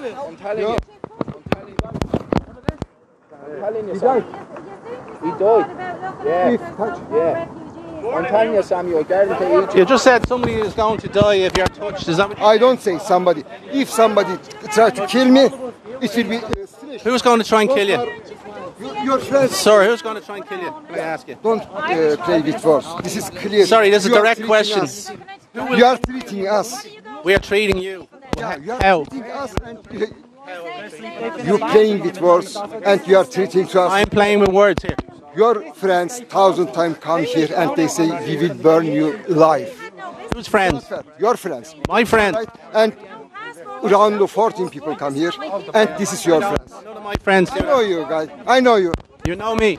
I'm telling Yeah. you. I'm telling you. I'm telling you, He Sam. died. He died. Yeah. Yeah. I'm telling you, Sam, you're going to Egypt. You just said somebody is going to die if you're touched. Is that what you I don't say somebody. If somebody try to kill me, it will be uh. Who's going to try and kill you? You- Your friends Sir, who's going to try and kill you? Can I ask you? don't uh, play with words. This is clear. Sorry, this is a direct treating question. us. You are treating us. We are treating you. Yeah, you are How? treating us and you playing with words and you are treating us. I'm playing with words here. Your friends thousand times come here and they say we will burn you alive. Who's friends? Your friends. My friends. Right? And around the 14 people come here and this is your friends. None of my friends. I know you guys. I know you. You know me.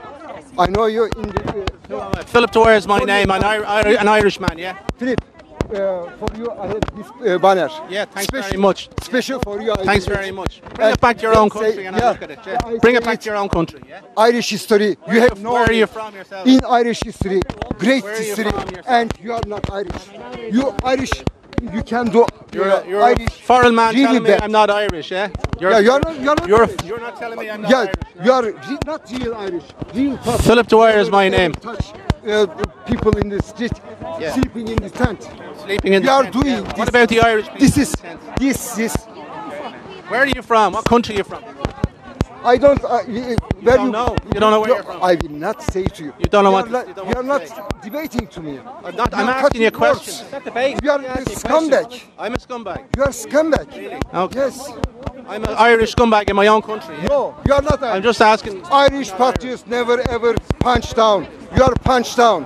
I know you in the uh, Philip Dwyer is my name. I'm an, an Irishman, yeah? Philip. Uh, for you, I have this uh, banner. Yeah, thanks Special- very much. Special for you. I Thanks very much. Bring And it back to your own say- country and yeah, look at it. yeah, Yeah? Bring it back to your own country. Yeah? Irish history. You have no. Where are you from yourself? In Irish history, great Where are you history, and you are not Irish. You Irish, you can do. You're a, you're Irish. a foreign man really telling me bad. I'm not Irish, yeah? You're, Yeah, you're not. You're not. you're, Irish. you're not telling me I'm not yeah, Irish. you are re- not real Irish. Real. Philip Dwyer is my name. Touch uh, people in the street, Yeah. sleeping in the tent. Sleeping in You the are tent, doing yeah. this. What about the Irish people? This is. This is. Where are you from? What country are you from? I don't. Uh, y- where don't know. You don't know where you're from. I will not say to you. You don't know You what- are not- you You are not say. debating to me. I'm, not, I'm asking you a question. You are a scumbag. I'm a scumbag. You are a scumbag. Okay. Yes. I'm an Irish scumbag in my own country. yeah? No, you are not. I'm just asking. Irish patriots never ever punch down. You are punch down.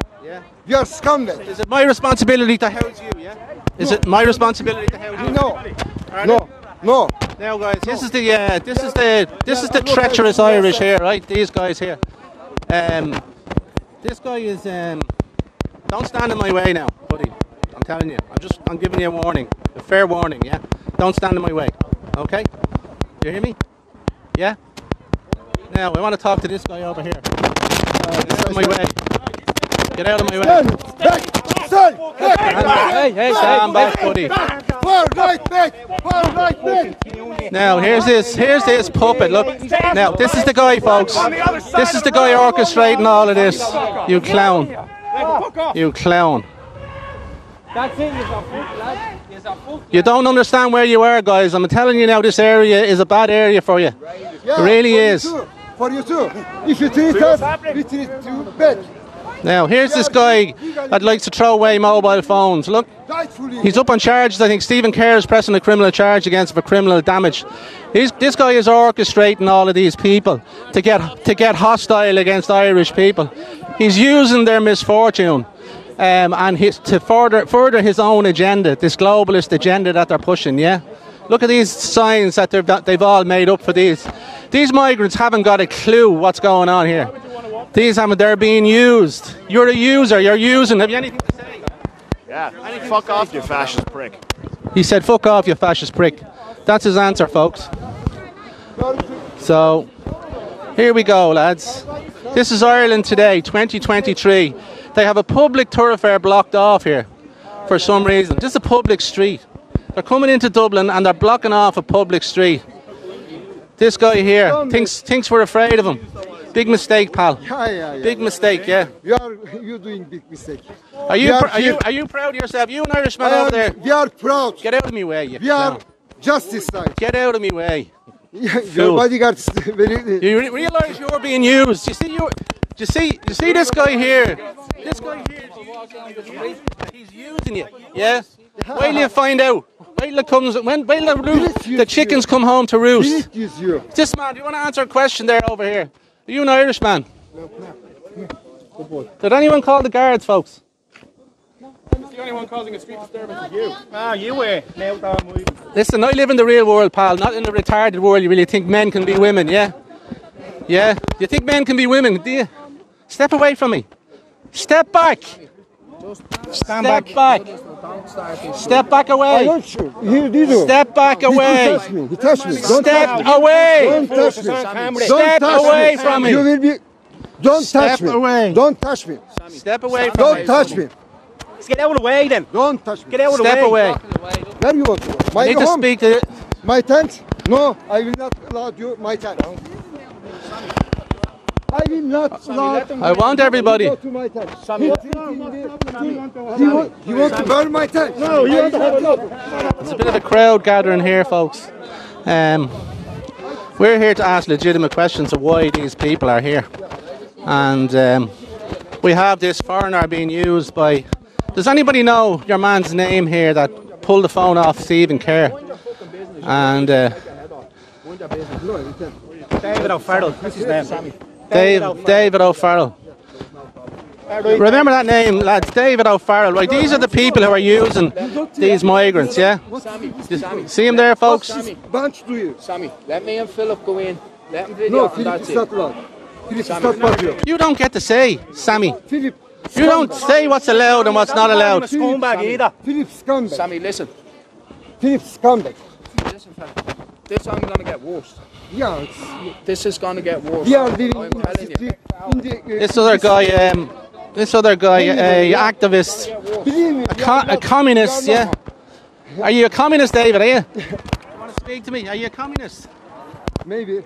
Yeah. You are scumbag. Is it my responsibility to house you? Yeah. Is it my responsibility to house you? No, Are no, no. Now, guys, this is the uh, this is the this is the treacherous Irish here, right? These guys here. Um, this guy is. Um, don't stand in my way now, buddy. I'm telling you. I'm just. I'm giving you a warning, a fair warning. Yeah. Don't stand in my way. Okay. You hear me? Yeah. Now I want to talk to this guy over here. Of my way. Get out of my way. Stand back. Stand back. Hey, hey, stand back, buddy. Right back. Right back. Now here's this here's this puppet. Look. Now this is the guy, folks. This is the guy orchestrating all of this. You clown. You clown. That's it, you're lad. You're a foot. You don't understand where you are, guys. I'm telling you now, this area is a bad area for you. Yeah, It really for is. For you too. If you treat us, we treat you back. Now here's this guy that likes to throw away mobile phones. Look, he's up on charges. I think Stephen Kerr is pressing a criminal charge against him for criminal damage. He's, this guy is orchestrating all of these people to get to get hostile against Irish people. He's using their misfortune. Um, and his, to further further his own agenda, this globalist agenda that they're pushing. Yeah, look at these signs that they've that they've all made up for these. These migrants haven't got a clue what's going on here. These haven't. They're being used. You're a user. You're using. Have you anything to say? Yeah. Fuck off, you fascist prick. He said, "Fuck off, you fascist prick." That's his answer, folks. So, here we go, lads. This is Ireland today, 2023. They have a public thoroughfare blocked off here for some reason. This is a public street. They're coming into Dublin and they're blocking off a public street. This guy here thinks thinks we're afraid of him. Big mistake, pal. Yeah, yeah, yeah. Big mistake, yeah. You are you doing big mistake. Are you are are you are you proud of yourself? You an Irishman over there? We are proud. Get out of me way, you. We are justice side. Get out of me way. Your Fool. bodyguard is. You re- realize you're being used. You see you. You see. You see this guy here. This guy here. is using you. He's using you. Yeah. Wait till you find out. Wait till it comes. When wait till the, the chickens come home to roost. This man. Do you want to answer a question there over here? Are you an Irish man? No, good Irishman? Did anyone call the guards, folks? The only one causing a street disturbance is you. Ah, you were. Now, damn, we. Listen, I live in the real world, pal, not in the retarded world. You really think men can be women, yeah? Yeah? You think men can be women, do you? Step away from me. Step back. Stand Step back. back. Step back I away. don't shoot. He did you. Step back He, he away. touched me. He touched me. Don't Step touch me. away. Don't touch me. Don't Step touch away me. from me. You will be. Don't Step touch me. away. Don't touch me. Step away from Don't me. touch me. Let's get out of the way then. Don't touch me. Get out of the Step way. away. Where you want to go? I My need to speak to. My tent. No, I will not allow you my tent. I will not allow. I want everybody. Go to my tent. He, he, he, want, to burn my tent. No, he want to have There's a bit of a crowd gathering here, folks. Um, we're here to ask legitimate questions of why these people are here. And um, we have this foreigner being used by. Does anybody know your man's name here that pulled the phone off Stephen Kerr? And uh, David O'Farrell, that's his name. Dave, David O'Farrell. Remember that name, lads. David O'Farrell. Right, these are the people who are using these migrants. Yeah, Sammy, see him there, folks. Sammy, Bunch to you. Sammy, let me and Philip go in. Let him video No, and Philip that's is it. not allowed. Philip is not part of you. You don't get to say, Sammy. Philip. You don't say what's allowed and what's not allowed. Scumbag either. Philip scumbag. Sammy, listen. Philip scumbag. Listen, fella. This ain't gonna get worse. Yeah, it's, This is gonna get worse. Yeah, are living I'm the telling you. street. In the, uh, This other guy, um, this other guy, a activist, a, co- a communist. Yeah. Are you a communist, David? Are you? you want to speak to me? Are you a communist? Maybe.